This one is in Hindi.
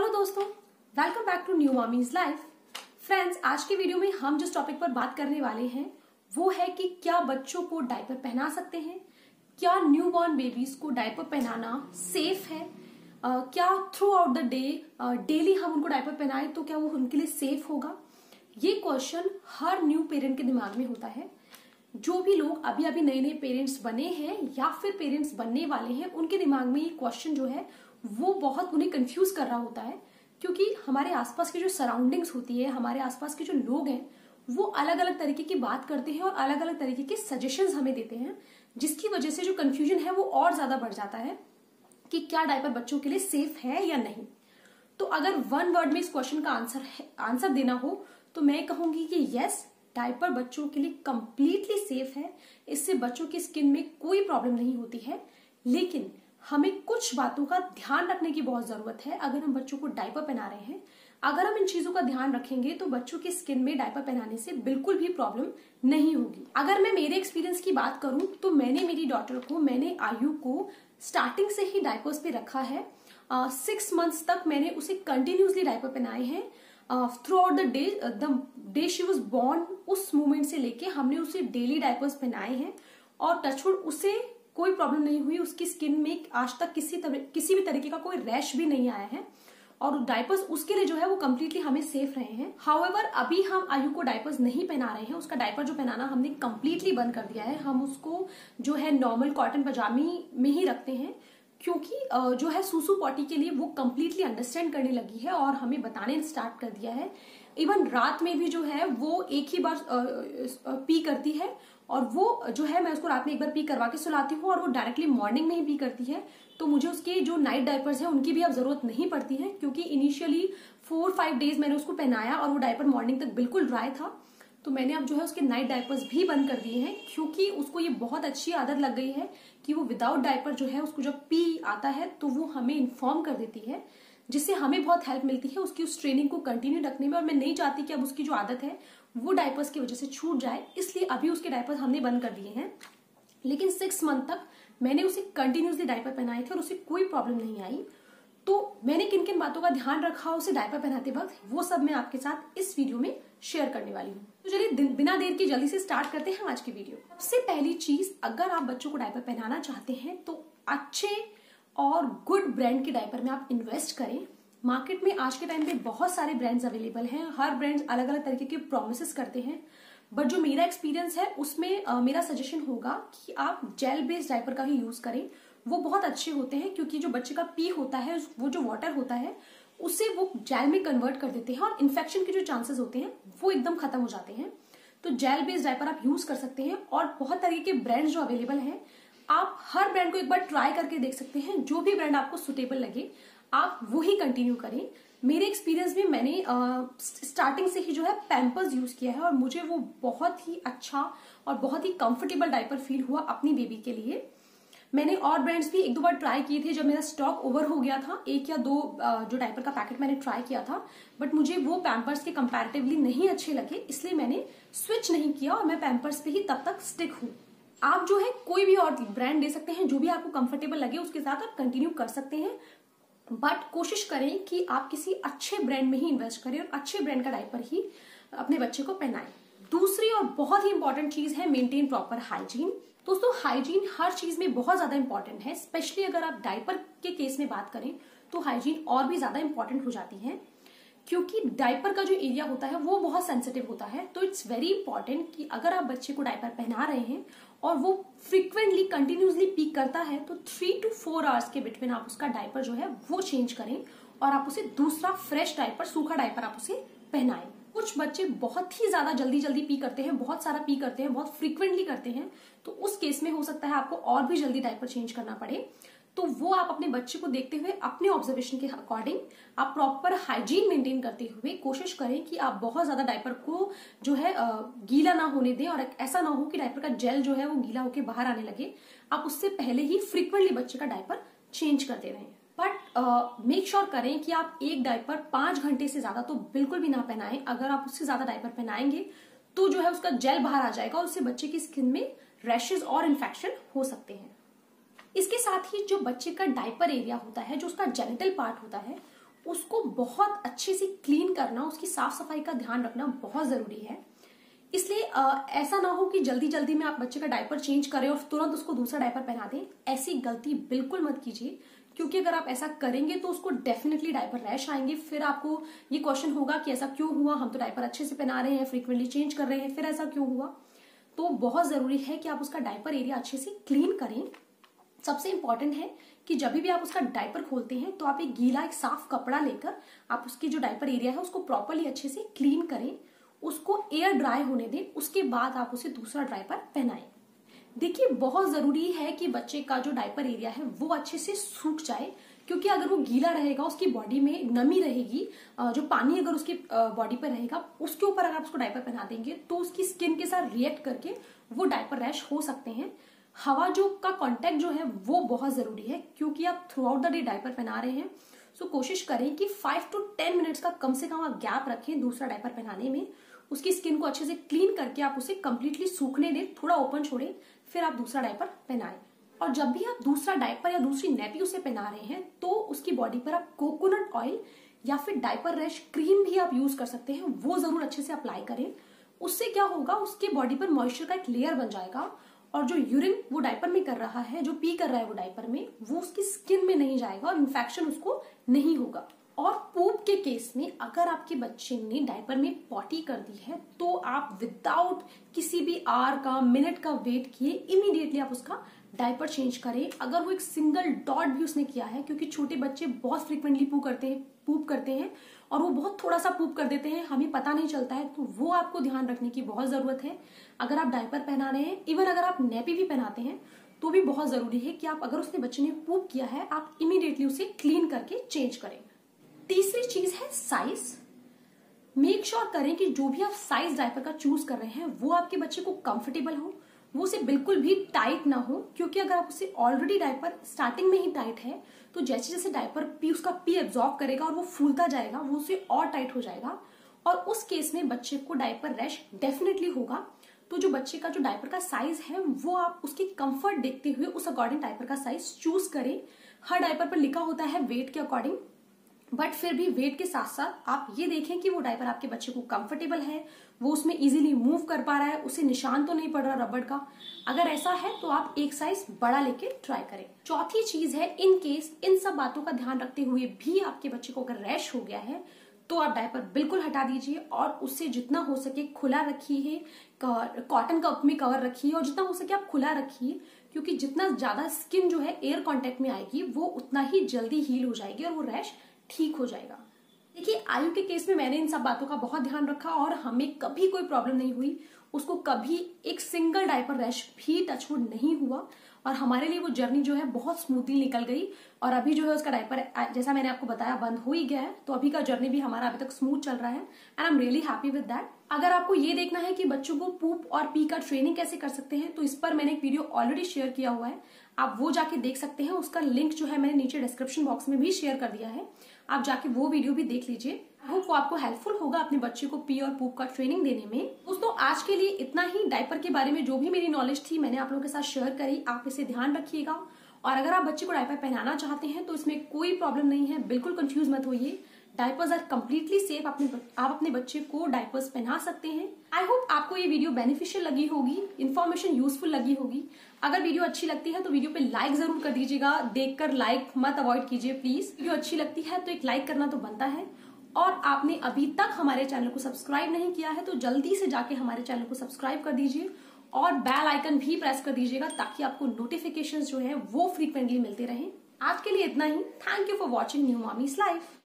हेलो दोस्तों. Welcome back to new mommies life friends आज की वीडियो में हम जिस टॉपिक पर बात करने वाले हैं वो है कि क्या बच्चों को डायपर पहना सकते हैं? क्या न्यू बॉर्न बेबीज को डायपर पहनाना सेफ़ है? uh, क्या throughout the day daily हम उनको डायपर पहनाए तो क्या वो उनके लिए सेफ़ होगा? ये क्वेश्चन हर न्यू पेरेंट के दिमाग में होता है। जो भी लोग अभी अभी नए नए पेरेंट्स बने हैं या फिर पेरेंट्स बनने वाले हैं उनके दिमाग में ये क्वेश्चन जो है वो बहुत उन्हें कंफ्यूज कर रहा होता है, क्योंकि हमारे आसपास की जो सराउंडिंग्स होती है, हमारे आसपास के जो लोग हैं, वो अलग अलग तरीके की बात करते हैं और अलग अलग तरीके के सजेशन हमें देते हैं, जिसकी वजह से जो कंफ्यूजन है वो और ज़्यादा बढ़ जाता है कि क्या डायपर बच्चों के लिए सेफ़ है या नहीं। तो अगर वन वर्ड में इस क्वेश्चन का आंसर आंसर देना हो तो मैं कहूँगी कि यस डायपर बच्चों के लिए कंप्लीटली सेफ़ है, इससे बच्चों की स्किन में कोई प्रॉब्लम नहीं होती है, लेकिन हमें कुछ बातों का ध्यान रखने की बहुत ज़रूरत है। अगर हम बच्चों को डायपर पहना रहे हैं अगर हम इन चीज़ों का ध्यान रखेंगे तो बच्चों की स्किन में डायपर पहनाने से बिल्कुल भी प्रॉब्लम नहीं होगी। अगर मैं मेरे एक्सपीरियंस की बात करूँ तो मैंने मेरी डॉटर को मैंने आयु को स्टार्टिंग से ही डायपर्स पे रखा है। सिक्स uh, मंथ्स तक मैंने उसे कंटिन्यूसली डायपर पहनाए हैं। Throughout the day the day she was born उस मोमेंट से लेके हमने उसे डेली डायपर्स पहनाए हैं। और टचवुड उसे कोई प्रॉब्लम नहीं हुई, उसकी स्किन में आज तक किसी किसी भी तरीके का कोई रैश भी नहीं आया है। और डायपर्स उसके लिए जो है वो कम्प्लीटली हमें सेफ़ रहे हैं। हाउएवर अभी हम आयु को डायपर्स नहीं पहना रहे हैं, उसका डायपर जो पहनाना हमने कम्प्लीटली बंद कर दिया है। हम उसको जो है नॉर्मल कॉटन पजामी में ही रखते हैं, क्योंकि जो है सूसू पॉटी के लिए वो कम्प्लीटली अंडरस्टैंड करने लगी है और हमें बताने स्टार्ट कर दिया है। इवन रात में भी जो है वो एक ही बार पी करती है और वो, जो है, मैं उसको रात में एक बार पी करवा के सुलाती हूँ और वो डायरेक्टली मॉर्निंग में ही पी करती है। तो मुझे उसके जो नाइट डायपर्स हैं, उनकी भी अब ज़रूरत नहीं पड़ती है, क्योंकि इनिशियली फोर फाइव डेज़ मैंने उसको पहनाया और वो डायपर मॉर्निंग तक बिल्कुल ड्राई था। तो मैंने अब जो है उसके नाइट डायपर्स भी बंद कर दिए हैं, क्योंकि उसको ये बहुत अच्छी आदत लग गई है कि वो विदाउट डायपर जो है, उसको जब पी आता है तो वो हमें इन्फॉर्म कर देती है। जिससे हमें बहुत हेल्प मिलती है, उसकी उस ट्रेनिंग को कंटिन्यू रखने में और मैं नहीं चाहती कि अब उसकी जो आदत है, वो डायपर्स की वजह से छूट जाए। इसलिए अभी उसके डायपर्स हमने बंद कर दिए हैं। लेकिन सिक्स मंथ तक मैंने उसे कंटिन्यूसली डायपर पहनाए थे और उसे कोई प्रॉब्लम नहीं आई। तो मैंने किन किन बातों का ध्यान रखा उसे डायपर पहनाते वक्त, वो सब मैं आपके साथ इस वीडियो में शेयर करने वाली हूँ। तो चलिए बिना देर की जल्दी से स्टार्ट करते हैं आज की वीडियो सबसे पहली चीज़, अगर आप बच्चों को डायपर पहनाना चाहते हैं तो अच्छे और गुड ब्रांड के डायपर में आप इन्वेस्ट करें। मार्केट में आज के टाइम पे बहुत सारे ब्रांड्स अवेलेबल हैं। हर ब्रांड अलग अलग तरीके के प्रोमिस करते हैं। बट जो मेरा एक्सपीरियंस है उसमें आ, मेरा सजेशन होगा कि आप जेल बेस्ड डायपर का ही यूज़ करें। वो बहुत अच्छे होते हैं क्योंकि जो बच्चे का पी होता है वो जो वाटर होता है उसे वो जेल में कन्वर्ट कर देते हैं और इन्फेक्शन के जो चांसेस होते हैं वो एकदम खत्म हो जाते हैं। तो जेल बेस्ड डायपर आप यूज़ कर सकते हैं और बहुत तरीके के ब्रांड जो अवेलेबल हैं आप हर ब्रांड को एक बार ट्राई करके देख सकते हैं, जो भी ब्रांड आपको सुटेबल लगे, आप वो ही कंटिन्यू करें। मेरे एक्सपीरियंस में मैंने स्टार्टिंग से ही जो है पैम्पर्स यूज़ किया है और मुझे वो बहुत ही अच्छा और बहुत ही कंफर्टेबल डायपर फील हुआ अपनी बेबी के लिए। मैंने और ब्रांड्स भी एक दो बार ट्राई किए थे, जब मेरा स्टॉक ओवर हो गया था, एक या दो जो डायपर का पैकेट मैंने ट्राई किया था बट मुझे वो पैम्पर्स के कंपैरेटिवली नहीं अच्छे लगे, इसलिए मैंने स्विच नहीं किया और मैं पैम्पर्स पे ही तब तक स्टिक हूँ। आप जो है कोई भी और ब्रांड दे सकते हैं, जो भी आपको कंफर्टेबल लगे, उसके साथ आप कंटिन्यू कर सकते हैं। बट कोशिश करें कि आप किसी अच्छे ब्रांड में ही इन्वेस्ट करें और अच्छे ब्रांड का डायपर ही अपने बच्चे को पहनाएँ। दूसरी और बहुत ही इंपॉर्टेंट चीज़ है मेंटेन प्रॉपर हाइजीन दोस्तों हाइजीन हर चीज़ में बहुत ज़्यादा इंपॉर्टेंट है स्पेशली अगर आप डायपर के केस में बात करें तो हाइजीन और भी ज़्यादा इंपॉर्टेंट हो जाती है। क्योंकि डायपर का जो एरिया होता है, वो बहुत सेंसिटिव होता है। तो इट्स वेरी इंपॉर्टेंट कि अगर आप बच्चे को डायपर पहना रहे हैं और वो फ्रिक्वेंटली कंटिन्यूसली पीक करता है तो थ्री टू फोर आवर्स के बिटवीन आप उसका डायपर जो है, वो चेंज करें और आप उसे दूसरा फ्रेश डायपर सूखा डायपर आप उसे पहनाएँ। कुछ बच्चे बहुत ही ज़्यादा जल्दी जल्दी पी करते हैं, बहुत सारा पी करते हैं, बहुत फ्रीक्वेंटली करते हैं तो उस केस में हो सकता है आपको और भी जल्दी डायपर चेंज करना पड़े। तो वो आप अपने बच्चे को देखते हुए अपने ऑब्जर्वेशन के अकॉर्डिंग आप प्रॉपर हाइजीन मेंटेन करते हुए कोशिश करें कि आप बहुत ज़्यादा डायपर को जो है गीला ना होने दें और ऐसा ना हो कि डायपर का जेल जो है वो गीला होकर बाहर आने लगे। आप उससे पहले ही फ्रीक्वेंटली बच्चे का डायपर चेंज करते रहें। बट मेक श्योर करें कि आप एक डायपर पाँच घंटे से ज़्यादा तो बिल्कुल भी ना पहनाएँ। अगर आप उससे ज़्यादा डायपर पहनाएँगे तो जो है उसका जेल बाहर आ जाएगा उससे बच्चे की स्किन में रैशेज और इन्फेक्शन हो सकते हैं। इसके साथ ही जो बच्चे का डायपर एरिया होता है, जो उसका जेनिटल पार्ट होता है, उसको बहुत अच्छे से क्लीन करना, उसकी साफ़ सफ़ाई का ध्यान रखना बहुत ज़रूरी है। इसलिए ऐसा ना हो कि जल्दी जल्दी में आप बच्चे का डायपर चेंज करें और तुरंत उसको दूसरा डायपर पहना दें। ऐसी गलती बिल्कुल मत कीजिए, क्योंकि अगर आप ऐसा करेंगे तो उसको डेफिनेटली डायपर रैश आएँगे। फिर आपको ये क्वेश्चन होगा कि ऐसा क्यों हुआ? हम तो डायपर अच्छे से पहना रहे हैं फ्रीक्वेंटली चेंज कर रहे हैं, फिर ऐसा क्यों हुआ? तो बहुत ज़रूरी है कि आप उसका डायपर एरिया अच्छे से क्लीन करें। सबसे इंपॉर्टेंट है कि जब भी आप उसका डायपर खोलते हैं तो आप एक गीला, एक साफ़ कपड़ा लेकर आप उसकी जो डायपर एरिया है, उसको प्रॉपरली अच्छे से क्लीन करें। उसको एयर ड्राई होने दें, उसके बाद आप उसे दूसरा डायपर पहनाएँ। देखिए, बहुत ज़रूरी है कि बच्चे का जो डायपर एरिया है, वो अच्छे से सूख जाए, क्योंकि अगर वो गीला रहेगा, उसकी बॉडी में नमी रहेगी जो पानी अगर उसकी बॉडी पर रहेगा, उसके ऊपर अगर आप उसको डायपर पहना देंगे तो उसकी स्किन के साथ रिएक्ट करके वो डायपर रैश हो सकते हैं। हवा जो का कांटेक्ट जो है, वो बहुत ज़रूरी है, क्योंकि आप throughout the day diaper पहना रहे हैं। सो कोशिश करें कि फाइव टू टेन मिनट्स का कम से कम आप गैप रखें दूसरा डायपर पहनाने में। उसकी स्किन को अच्छे से क्लीन करके आप उसे कंप्लीटली सूखने दें, थोड़ा ओपन छोड़ें, फिर आप दूसरा डायपर पहनाएँ। और जब भी आप दूसरा डायपर या दूसरी नेपी उसे पहना रहे हैं तो उसकी बॉडी पर आप कोकोनट ऑयल या फिर डायपर रैश क्रीम भी आप यूज़ कर सकते हैं, वो ज़रूर अच्छे से अप्लाई करें। उससे क्या होगा, उसके बॉडी पर मॉइस्चर का एक लेयर बन जाएगा और जो यूरिन वो डायपर में कर रहा है, जो पी कर रहा है वो डायपर में, वो उसकी स्किन में नहीं जाएगा और इन्फेक्शन उसको नहीं होगा। और पूप के केस में अगर आपके बच्चे ने डायपर में पॉटी कर दी है तो आप विदाउट किसी भी आर का, मिनट का वेट किए इमीडिएटली आप उसका डायपर चेंज करें। अगर वो एक सिंगल डॉट भी उसने किया है, क्योंकि छोटे बच्चे बहुत फ्रिक्वेंटली पू करते हैं पूप करते हैं, और वो बहुत थोड़ा सा पूप कर देते हैं, हमें पता नहीं चलता है तो वो आपको ध्यान रखने की बहुत ज़रूरत है। अगर आप डायपर पहना रहे हैं इवन अगर आप नेपी भी पहनाते हैं तो भी बहुत ज़रूरी है कि आप, अगर उसने बच्चे ने पूप किया है, आप इमीडिएटली उसे क्लीन करके चेंज करें। तीसरी चीज़ है साइज़ मेक श्योर करें कि जो भी आप साइज़ डायपर का चूज़ कर रहे हैं, वो आपके बच्चे को कंफर्टेबल हो, वो उसे बिल्कुल भी टाइट ना हो, क्योंकि अगर आप उसे ऑलरेडी डायपर स्टार्टिंग में ही टाइट है तो जैसे जैसे डायपर पी, उसका पी एब्जॉर्ब करेगा और वो फूलता जाएगा, वो उसे और टाइट हो जाएगा और उस केस में बच्चे को डायपर रैश डेफिनेटली होगा। तो जो बच्चे का जो डायपर का साइज़ है, वो आप उसकी कंफर्ट देखते हुए उस अकॉर्डिंग डायपर का साइज़ चूज़ करें। हर डायपर पर लिखा होता है वेट के अकॉर्डिंग बट फिर भी वेट के साथ साथ आप ये देखें कि वो डायपर आपके बच्चे को कंफर्टेबल है, वो उसमें इजीली मूव कर पा रहा है, उसे निशान तो नहीं पड़ रहा रबड़ का। अगर ऐसा है तो आप एक साइज़ बड़ा लेके ट्राई करें। चौथी चीज़ है इन केस इन सब बातों का ध्यान रखते हुए भी आपके बच्चे को अगर रैश हो गया है तो आप डायपर बिल्कुल हटा दीजिए और उससे जितना हो सके खुला रखिए कॉटन कप में कवर रखिए और जितना हो सके आप खुला रखिए, क्योंकि जितना ज़्यादा स्किन जो है एयर कांटेक्ट में आएगी, वो उतना ही जल्दी हील हो जाएगी और वो रैश ठीक हो जाएगा। देखिए, आयु के केस में मैंने इन सब बातों का बहुत ध्यान रखा और हमें कभी कोई प्रॉब्लम नहीं हुई। उसको कभी एक सिंगल डायपर रैश भी टचवुड नहीं हुआ और हमारे लिए वो जर्नी जो है बहुत स्मूथली निकल गई और अभी जो है उसका डायपर जैसा मैंने आपको बताया, बंद हो ही गया है। तो अभी का जर्नी भी हमारा अभी तक स्मूथ चल रहा है। And I am really happy with that अगर आपको ये देखना है कि बच्चों को पूप और पी का ट्रेनिंग कैसे कर सकते हैं तो इस पर मैंने एक वीडियो ऑलरेडी शेयर किया हुआ है। आप वो जाके देख सकते हैं, उसका लिंक जो है मैंने नीचे डिस्क्रिप्शन बॉक्स में भी शेयर कर दिया है। आप जाके वो वीडियो भी देख लीजिए। होप वो आपको हेल्पफुल होगा अपने बच्चे को पी और पूप का ट्रेनिंग देने में। दोस्तों, आज के लिए इतना ही। डायपर के बारे में जो भी मेरी नॉलेज थी, मैंने आप लोगों के साथ शेयर करी। आप इसे ध्यान रखिएगा। और अगर आप बच्चे को डायपर पहनाना चाहते हैं तो इसमें कोई प्रॉब्लम नहीं है। बिल्कुल कंफ्यूज मत होइए। डायपर्स आर कम्प्लीटली सेफ़, अपने आप अपने बच्चे को डायपर्स पहना सकते हैं। आई होप आपको ये वीडियो बेनिफिशियल लगी होगी इन्फॉर्मेशन यूजफुल लगी होगी। अगर वीडियो अच्छी लगती है तो वीडियो पे लाइक ज़रूर कर दीजिएगा, देखकर लाइक मत अवॉइड कीजिए प्लीज़ वीडियो अच्छी लगती है तो एक लाइक करना तो बनता है। और आपने अभी तक हमारे चैनल को सब्सक्राइब नहीं किया है तो जल्दी से जाके हमारे चैनल को सब्सक्राइब कर दीजिए। और बेल आइकन भी प्रेस कर दीजिएगा ताकि आपको नोटिफिकेशंस जो है वो फ्रीक्वेंटली मिलते रहे। आज के लिए इतना ही। Thank you for watching new mommies life